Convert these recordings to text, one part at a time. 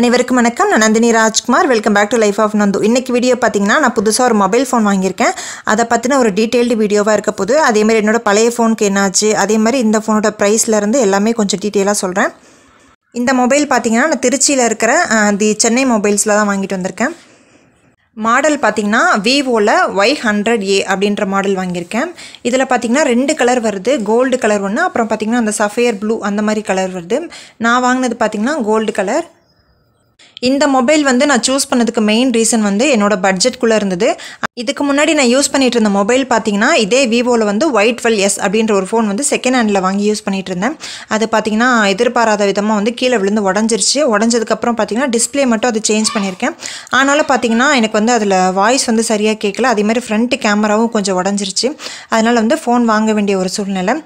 அனைவருக்கும் வணக்கம். நான் Nandhini Rajkumar. Welcome back to life of Nandhu இன்னைக்கு வீடியோ பார்த்தீங்கன்னா நான் புதுசாக ஒரு மொபைல் ஃபோன் வாங்கியிருக்கேன். அதை பற்றின ஒரு டீட்டெயில்டு வீடியோவாக இருக்க போது அதேமாதிரி என்னோடய என்னோட பழைய ஃபோனுக்கு என்னாச்சு? அதே மாதிரி இந்த ஃபோனோட ப்ரைஸ்லேருந்து எல்லாமே கொஞ்சம் டீட்டெயிலாக சொல்கிறேன் இந்த மொபைல் பார்த்தீங்கன்னா நான் திருச்சியில் இருக்கிற தி சென்னை மொபைல்ஸில் தான் வாங்கிட்டு வந்திருக்கேன். மாடல் பார்த்தீங்கன்னா விவோவில் ஒய் ஹண்ட்ரட் ஏ அப்படின்ற மாடல் வாங்கியிருக்கேன். இதில் பார்த்தீங்கன்னா ரெண்டு கலர் வருது. கோல்டு கலர் ஒன்று அப்புறம் பார்த்திங்கன்னா அந்த சஃபேர் ப்ளூ அந்த மாதிரி கலர் வருது. நான் வாங்கினது பார்த்திங்கன்னா கோல்டு கலர் இந்த மொபைல் வந்து நான் சூஸ் பண்ணதுக்கு மெயின் ரீசன் வந்து என்னோட பட்ஜெட்குள்ளே இருந்தது. இதுக்கு முன்னாடி நான் யூஸ் பண்ணிட்டு இருந்த மொபைல் பார்த்தீங்கன்னா இதே விவோவில் வந்து ஒயிட் டுவெல் எஸ் அப்படின்ற ஒரு ஃபோன் வந்து செகண்ட் ஹேண்டில் வாங்கி யூஸ் பண்ணிட்டு இருந்தேன். அது பார்த்தீங்கன்னா எதிர்பாராத விதமாக வந்து கீழே விழுந்து உடஞ்சிருச்சு. உடஞ்சதுக்கப்புறம் பார்த்தீங்கன்னா டிஸ்ப்ளே மட்டும் அது சேஞ்ச் பண்ணியிருக்கேன் ஆனாலும் பார்த்தீங்கன்னா எனக்கு வந்து அதில் வாய்ஸ் வந்து சரியாக கேட்கல அதே மாதிரி ஃப்ரண்ட் கேமராவும் கொஞ்சம் உடஞ்சிருச்சு. அதனால் வந்து ஃபோன் வாங்க வேண்டிய ஒரு சூழ்நிலை.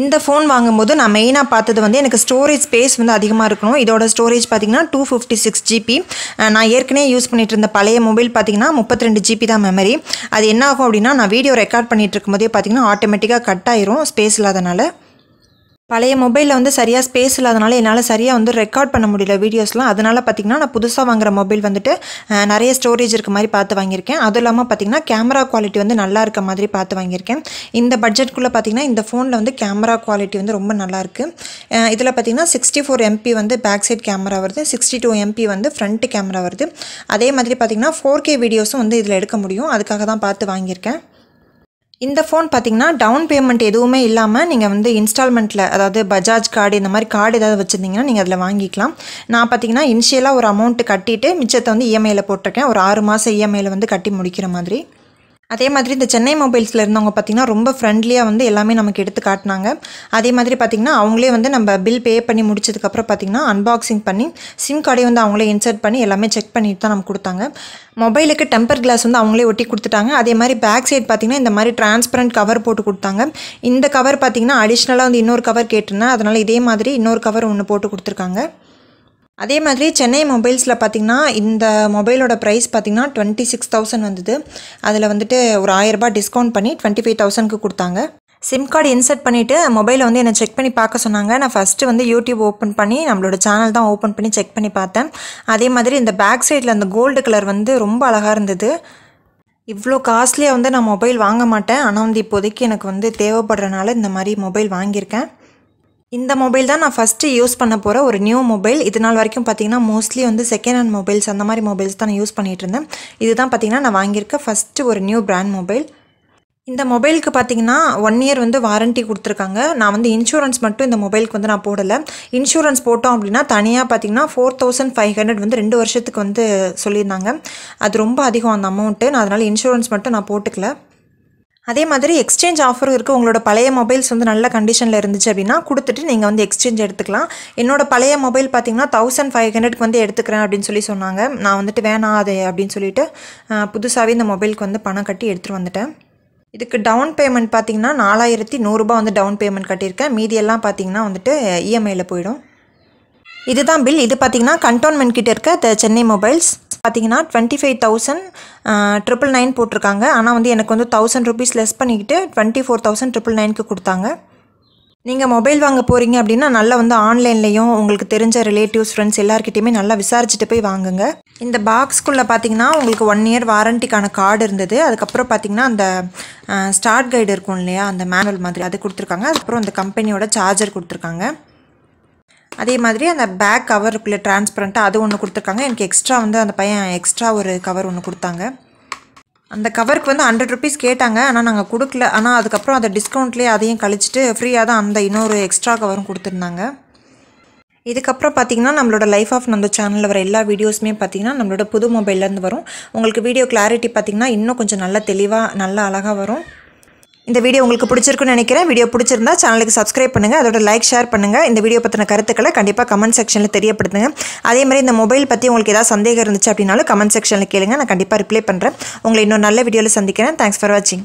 இந்த ஃபோன் வாங்கும்போது நான் மெயினாக பார்த்தது வந்து எனக்கு ஸ்டோரேஜ் ஸ்பேஸ் வந்து அதிகமாக இருக்கணும். இதோட ஸ்டோரேஜ் பார்த்தீங்கன்னா டூ ஃபிஃப்டி சிக்ஸ் ஜிபி நான் ஏற்கனவே யூஸ் பண்ணிட்டு இருந்த பழைய மொபைல் பார்த்தீங்கன்னா முப்பத்தி ரெண்டு ஜிபி தான் மெமரி அது என்ன ஆகும் அப்படின்னா நான் வீடியோ ரெக்கார்ட் பண்ணிட்டு இருக்கும்போதே பார்த்தீங்கன்னா ஆட்டோமேட்டிக்காக கட் ஆயிரும் ஸ்பேஸ் இல்லாதனால. பழைய மொபைலில் வந்து சரியாக ஸ்பேஸ் இல்லாதனால என்னால் சரியாக வந்து ரெக்கார்ட் பண்ண முடியல வீடியோஸ்லாம் அதனால் பார்த்தீங்கன்னா நான் புதுசாக வாங்குற மொபைல் வந்துட்டு நிறைய ஸ்டோரேஜ் இருக்க மாதிரி பார்த்து வாங்கியிருக்கேன். அதுவும் இல்லாமல் பார்த்தீங்கன்னா கேமரா குவாலிட்டி வந்து நல்லா இருக்க மாதிரி பார்த்து வாங்கியிருக்கேன். இந்த பட்ஜெட்குள்ளே பார்த்தீங்கன்னா இந்த ஃபோனில் வந்து கேமரா குவாலிட்டி வந்து ரொம்ப நல்லாயிருக்கு இதில் பார்த்தீங்கன்னா சிக்ஸ்டி ஃபோர் எம்பி வந்து பேக் சைட் கேமரா வருது. சிக்ஸ்டி டூ எம்பி வந்து ஃப்ரண்ட் கேமரா வருது. அதே மாதிரி பார்த்திங்கன்னா ஃபோர் கே வீடியோஸும் வந்து இதில் எடுக்க முடியும். அதுக்காக தான் பார்த்து வாங்கியிருக்கேன். இந்த ஃபோன் பார்த்தீங்கன்னா டவுன் பேமெண்ட் எதுவுமே இல்லாமல் நீங்கள் வந்து இன்ஸ்டால்மெண்ட்டில் அதாவது பஜாஜ் கார்டு இந்த மாதிரி கார்டு ஏதாவது வச்சுருந்தீங்கன்னா நீங்கள் அதில் வாங்கிக்கலாம். நான் பார்த்தீங்கன்னா இனிஷியலாக ஒரு அமௌண்ட்டு கட்டிட்டு மிச்சத்தை வந்து இஎம்ஐயில் போட்டிருக்கேன். ஒரு ஆறு மாதம் இஎம்ஐயில் வந்து கட்டி முடிக்கிற மாதிரி. அதே மாதிரி இந்த சென்னை மொபைல்ஸில் இருந்தவங்க பார்த்தீங்கன்னா ரொம்ப ஃப்ரெண்ட்லியாக வந்து எல்லாமே நமக்கு எடுத்து காட்டினாங்க. அதே மாதிரி பார்த்திங்கன்னா அவங்களே வந்து நம்ம பில் பே பண்ணி முடிச்சதுக்கப்புறம் பார்த்தீங்கன்னா அன்பாக்சிங் பண்ணி சிம் கார்டை வந்து அவங்களே இன்சர்ட் பண்ணி எல்லாமே செக் பண்ணிட்டு தான் நமக்கு கொடுத்தாங்க. மொபைலுக்கு டெம்பர் கிளாஸ் வந்து அவங்களே ஒட்டி கொடுத்துட்டாங்க. அதே மாதிரி பேக் சைட் பார்த்திங்கன்னா இந்த மாதிரி டிரான்ஸ்பரண்ட் கவர் போட்டு கொடுத்தாங்க. இந்த கவர் பார்த்தீங்கன்னா அடிஷ்னலாக வந்து இன்னொரு கவர் கேட்டிருந்தேன். அதனால் இதே மாதிரி இன்னொரு கவர் ஒன்று போட்டு கொடுத்துருக்காங்க. அதே மாதிரி சென்னை மொபைல்ஸில் பார்த்தீங்கன்னா இந்த மொபைலோட ப்ரைஸ் பார்த்தீங்கன்னா டுவெண்ட்டி சிக்ஸ் தௌசண்ட் வந்தது. அதில் வந்துட்டு ஒரு ஆயிரரூபா டிஸ்கவுண்ட் பண்ணி டுவெண்ட்டி ஃபைவ் தௌசண்ட்க்கு கொடுத்தாங்க. சிம் கார்டு இன்சர்ட் பண்ணிவிட்டு மொபைலை வந்து என்னை செக் பண்ணி பார்க்க சொன்னாங்க. நான் ஃபஸ்ட்டு வந்து யூடியூப் ஓப்பன் பண்ணி நம்மளோட சேனல் தான் ஓப்பன் பண்ணி செக் பண்ணி பார்த்தேன். அதே மாதிரி இந்த பேக் சைடில் அந்த கோல்டு கலர் வந்து ரொம்ப அழகாக இருந்தது. இவ்வளோ காஸ்ட்லியாக வந்து நான் மொபைல் வாங்க மாட்டேன். ஆனால் வந்து இப்போதைக்கு எனக்கு வந்து தேவைப்படுறனால இந்த மாதிரி மொபைல் வாங்கியிருக்கேன். இந்த மொபைல் தான் நான் ஃபஸ்ட்டு யூஸ் பண்ண போகிற ஒரு நியூ மொபைல் இது நாள் வரைக்கும் பார்த்தீங்கன்னா மோஸ்ட்லி வந்து செகண்ட் ஹேண்ட் மொபைல்ஸ் அந்த மாதிரி மொபைல்ஸ் தான் நான் யூஸ் பண்ணிகிட்டு இருந்தேன். இதுதான் பார்த்தீங்கன்னா நான் வாங்கியிருக்க ஃபஸ்ட்டு ஒரு நியூ பிராண்ட் மொபைல் இந்த மொபைலுக்கு பார்த்தீங்கன்னா ஒன் இயர் வந்து வாரண்ட்டி கொடுத்துருக்காங்க. நான் வந்து இன்சூரன்ஸ் மட்டும் இந்த மொபைலுக்கு வந்து நான் போடலை. இன்சூரன்ஸ் போட்டோம் அப்படின்னா தனியாக பார்த்தீங்கன்னா ஃபோர் தௌசண்ட் ஃபைவ் ஹண்ட்ரட் வந்து ரெண்டு வருஷத்துக்கு வந்து சொல்லியிருந்தாங்க. அது ரொம்ப அதிகம் அந்த அமௌண்ட்டு நான் அதனால் இன்சூரன்ஸ் மட்டும் நான் போட்டுக்கல. அதே மாதிரி எக்ஸ்சேஞ்ச் ஆஃபரும் இருக்குது உங்களோட பழைய மொபைல்ஸ் வந்து நல்ல கண்டிஷனில் இருந்துச்சு அப்படின்னா கொடுத்துட்டு நீங்கள் வந்து எக்ஸ்சேஞ்ச் எடுத்துக்கலாம். என்னோட பழைய மொபைல் பார்த்தீங்கன்னா தௌசண்ட் ஃபைவ் ஹண்ட்ரட்க்கு வந்து எடுத்துக்கிறேன் அப்படின்னு சொல்லி சொன்னாங்க. நான் வந்துட்டு வேணாம் அது அப்படின்னு சொல்லிட்டு புதுசாகவே இந்த மொபைலுக்கு வந்து பணம் கட்டி எடுத்துகிட்டு வந்துட்டேன். இதுக்கு டவுன் பேமெண்ட் பார்த்தீங்கன்னா நாலாயிரத்தி நூறுரூபா வந்து டவுன் பேமெண்ட் கட்டியிருக்கேன். மீதியெல்லாம் பார்த்தீங்கன்னா வந்துட்டு இஎம்ஐயில் போயிடும். இதுதான் பில் இது பார்த்தீங்கன்னா கண்டோன்மெண்ட் கிட்ட இருக்க த சென்னை மொபைல்ஸ் பார்த்தீங்கன்னா twenty five thousand triple nine போட்டிருக்காங்க. ஆனால் வந்து எனக்கு வந்து தௌசண்ட் ருபீஸ் லெஸ் பண்ணிக்கிட்டு டுவெண்ட்டி ஃபோர் தௌசண்ட் ட்ரிபிள் நைனுக்கு கொடுத்தாங்க. நீங்கள் மொபைல் வாங்க போகிறீங்க அப்படின்னா நல்லா வந்து ஆன்லைன்லேயும் உங்களுக்கு தெரிஞ்ச ரிலேட்டிவ்ஸ் ஃப்ரெண்ட்ஸ் எல்லாருக்கிட்டையுமே நல்லா விசாரிச்சுட்டு போய் வாங்குங்க. இந்த பாக்ஸ்க்குள்ளே பார்த்தீங்கன்னா உங்களுக்கு ஒன் இயர் வாரண்டிக்கான கார்டு இருந்தது. அதுக்கப்புறம் பார்த்தீங்கன்னா அந்த ஸ்டார்ட் கைடு இருக்கும் இல்லையா? அந்த மேனுவல் மாதிரி அது கொடுத்துருக்காங்க. அதுக்கப்புறம் அந்த கம்பெனியோட சார்ஜர் கொடுத்துருக்காங்க. அதே மாதிரி அந்த பேக் கவருக்குள்ளே டிரான்ஸ்பரண்ட்டாக அது ஒன்று கொடுத்துருக்காங்க. எனக்கு எக்ஸ்ட்ரா வந்து அந்த பையன் எக்ஸ்ட்ரா ஒரு கவர் ஒன்று கொடுத்தாங்க. அந்த கவருக்கு வந்து ஹண்ட்ரட் ருபீஸ் கேட்டாங்க ஆனால் நாங்கள் கொடுக்கல. ஆனால் அதுக்கப்புறம் அந்த டிஸ்கவுண்ட்லேயே அதையும் கழிச்சிட்டு ஃப்ரீயாக தான் அந்த இன்னொரு எக்ஸ்ட்ரா கவரும் கொடுத்துருந்தாங்க. இதுக்கப்புறம் பார்த்தீங்கன்னா நம்மளோட லைஃப் ஆஃப் நம்ம சேனலில் வர எல்லா வீடியோஸுமே பார்த்தீங்கன்னா நம்மளோட புது மொபைல்லேருந்து வரும். உங்களுக்கு வீடியோ கிளாரிட்டி பார்த்தீங்கன்னா இன்னும் கொஞ்சம் நல்லா தெளிவாக நல்லா அழகாக வரும். இந்த வீடியோ உங்களுக்கு பிடிச்சிருக்குன்னு நினைக்கிறேன். வீடியோ பிடிச்சிருந்தா சேனலுக்கு சப்ஸ்கிரைப் பண்ணுங்கள் அதோட லைக் ஷேர் பண்ணுங்கள் இந்த வீடியோ பற்றின கருத்துக்களை கண்டிப்பாக கமெண்ட் செக்ஷனில் தெரியப்படுத்துங்க. அதே மாதிரி இந்த மொபைல் பற்றி உங்களுக்கு ஏதாவது சந்தேகம் இருந்துச்சு அப்படின்னாலும் கமெண்ட் செக்ஷனில் கேளுங்க. நான் கண்டிப்பாக ரிப்ளை பண்ணுறேன் உங்களை இன்னொரு நல்ல வீடியோவில் சந்திக்கிறேன். தேங்க்ஸ் ஃபார் வாட்சிங்